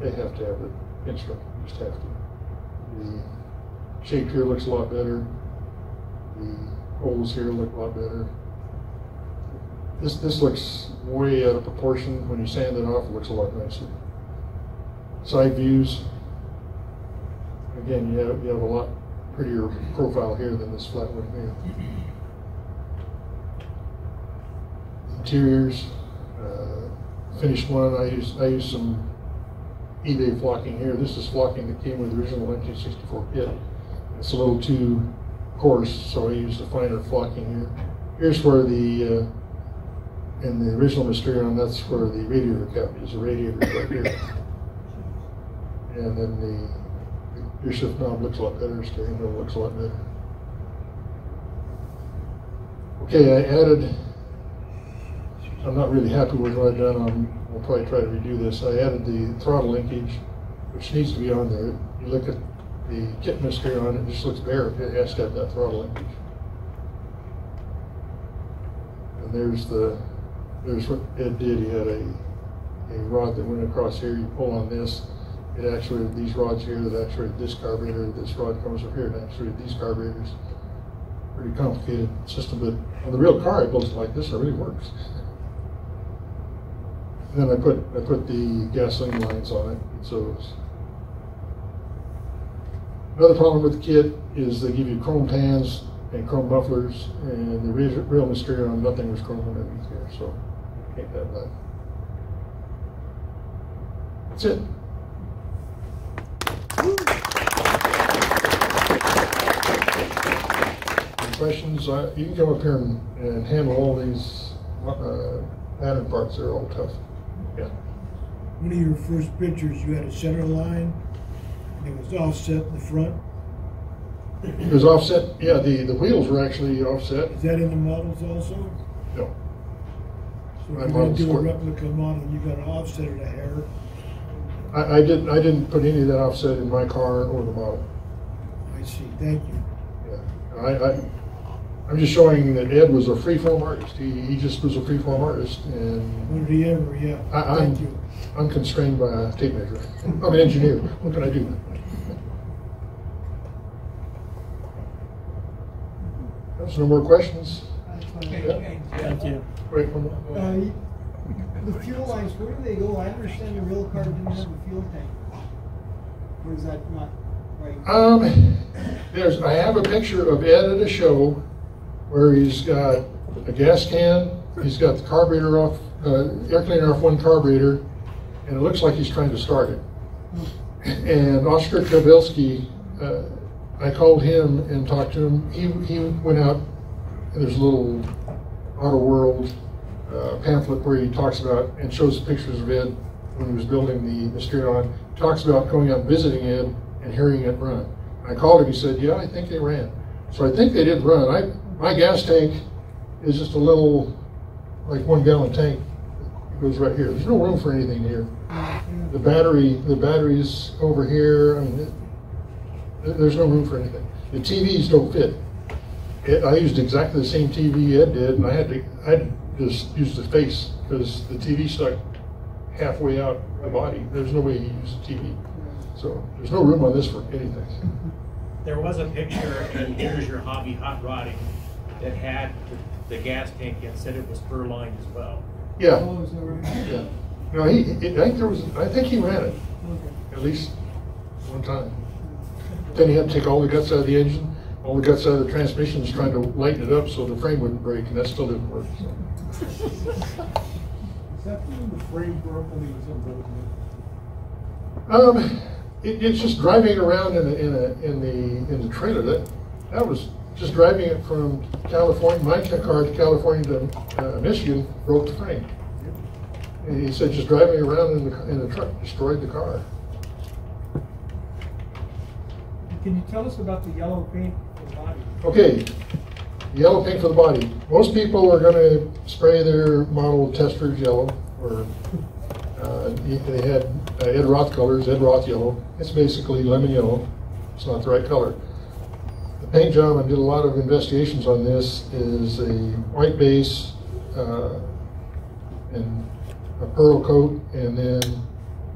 they have to have the you just have to. The shape here looks a lot better. The holes here look a lot better. This, this looks way out of proportion. When you sand it off, it looks a lot nicer. Side views. Again, you have, you have a lot prettier profile here than this flat one here. Interiors, uh, finished one, I used, I used some eBay flocking here. This is flocking that came with the original 1964 kit. It's a little too coarse, so I used a finer flocking here. Here's where the, uh, in the original Mysterion, that's where the radiator cap is, the radiator right here. And then the, gear shift knob looks a lot better, steering wheel looks a lot better. Okay, I added, I'm not really happy with what I've done, I'm, I'll probably try to redo this. I added the throttle linkage, which needs to be on there. You look at the kit Mysterion, it just looks bare, it has to have that throttle linkage. And there's the, there's what Ed did, he had a, a rod that went across here, you pull on this, it actuated these rods here that actuated this carburetor, this rod comes up here and actuated these carburetors. Pretty complicated system, but on the real car, it looks like this, it really works. And Then I put, I put the gasoline lines on it, so. Another problem with the kit is they give you chrome pans and chrome mufflers, and the real, real Mysterion, nothing was chrome underneath here, so can't have that. That's it. Any questions? Uh, You can come up here and, and handle all these, uh, pattern parts, they're all tough. Yeah. One of your first pictures, you had a center line, and it was offset in the front. It was offset, yeah, the, the wheels were actually offset. Is that in the models also? No. So if you're gonna do a replica model, you've gotta offset it a hair. I, I didn't, I didn't put any of that offset in my car or the model. I see, thank you. Yeah. I, I, I'm just showing that Ed was a freeform artist. He, he just was a freeform artist and When did he ever, yeah, I, thank I'm, you. I'm constrained by a tape measure. I'm an engineer. What can I do? There's no more questions? Yeah. Thank you. Wait, one. Uh, The fuel lines, where do they go? I understand the rail car didn't have a fuel tank. Or is that not right? Um, there's, I have a picture of Ed at a show where he's got a gas can, he's got the carburetor off, uh, air cleaner off one carburetor, and it looks like he's trying to start it. And Oscar Kabelski, uh, I called him and talked to him. He, he went out, there's a little Auto World uh, pamphlet where he talks about and shows pictures of Ed when he was building the Mysterion. Talks about going out and visiting Ed and hearing it run. I called him. He said, "Yeah, I think they ran." So I think they did run. I my gas tank is just a little, like one gallon tank. It goes right here. There's no room for anything here. The battery, the battery's over here. I mean, it, there's no room for anything. The TVs don't fit. It, I used exactly the same TV Ed did, and I had to, I just use the face because the TV stuck halfway out the body. There's no way he used the TV. So there's no room on this for anything. There was a picture and Here's Your Hobby Hot Rodding that had the, the gas tank and said it was fur lined as well. Yeah, Oh, is that right? yeah. No, he, he- I think there was, I think he ran it Okay. at least one time. Then he had to take all the guts out of the engine, all the guts out of the transmission, just trying to lighten it up so the frame wouldn't break, and that still didn't work. so. Is that when the frame broke when he was on road? Um, it, it's just driving around in a, in a, in the, in the trailer, that, that was just driving it from California, my car to California to, uh, Michigan, broke the frame. And he said just driving around in the, in the truck destroyed the car. Can you tell us about the yellow paint for the body? Okay, yellow paint for the body. Most people are gonna spray their model testers yellow, or he- They had uh, Ed Roth colors, Ed Roth yellow. It's basically lemon yellow. It's not the right color. The paint job, I did a lot of investigations on this, is a white base uh, and a pearl coat, and then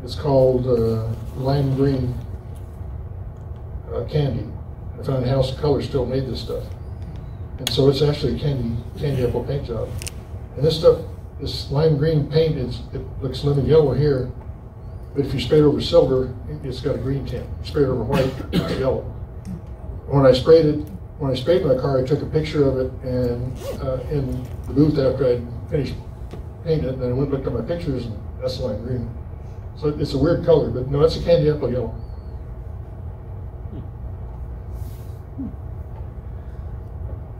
it's called uh, lime green uh, candy. I found House of Color still made this stuff. And so it's actually a candy, candy apple paint job. And this stuff, this lime green paint, is, it looks lemon yellow here, but if you spray it over silver, it- it's got a green tint. Spray it over white, it's yellow. When I sprayed it, when I sprayed my car, I took a picture of it and, uh, in the booth after I'd finished painting it, and I went and looked at my pictures, and that's lime green. So it's a weird color, but no, it's a candy apple yellow.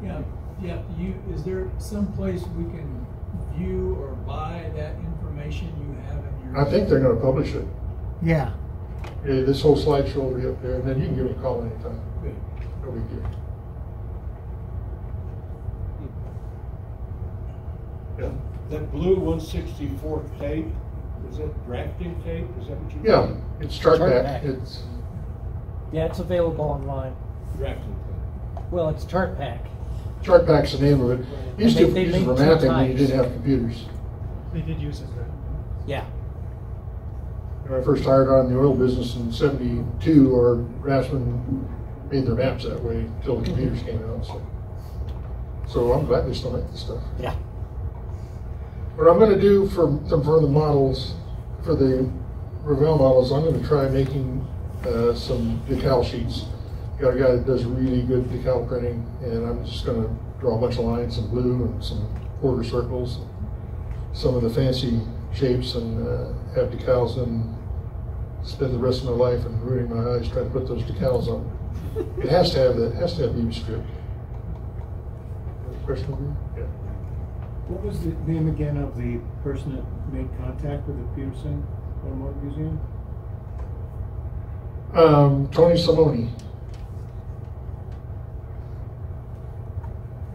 Yeah, yeah, you, is there some place we can view or buy that information you have in your? I think they're gonna publish it. Yeah. Yeah, this whole slideshow will be up there, and then you can give me a call anytime. Good. No big deal. Yeah, That blue one sixty-four tape, is that drafting tape? Is that what you? yeah, it's chart Chartpak, back. it's, Yeah, it's available online. Drafting tape. Well, it's Chartpak. Chart back's the name of it. Used to They- they use it for two mapping when you types. didn't have computers. They did use it, right? Yeah. When I first hired on the oil business in seventy-two, or Rassman made their maps that way until the computers came out, so. So I'm glad they still make this stuff. Yeah. What I'm gonna do for, for the models, for the Revell models, I'm gonna try making, uh, some decal sheets. Got a guy that does really good decal printing, and I'm just gonna draw a bunch of lines in blue and some quarter circles, some of the fancy shapes, and, uh, have decals and spend the rest of my life and ruining my eyes trying to put those decals on. It has to have that, it has to have BB strip. Question over here? Yeah. What was the name again of the person that made contact with the Petersen Automotive Museum? Um, Tony Simoni.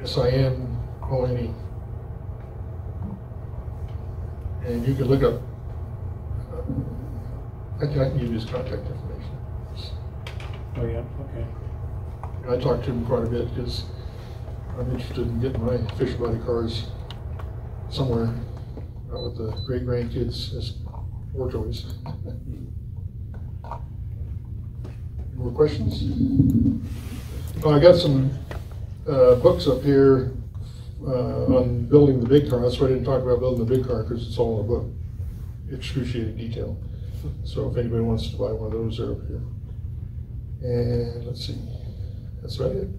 S I N E. And you can look up, uh, I can, I can give you his contact information. Oh, yeah, okay. I talked to him quite a bit because I'm interested in getting my Fisher Body cars somewhere, out with the great grandkids as war toys. More questions? Oh, I got some, uh, books up here, uh, on building the big car. That's why I didn't talk about building the big car, because it's all in a book. Excruciating detail. So if anybody wants to buy one of those, they're up here. And let's see, that's about it.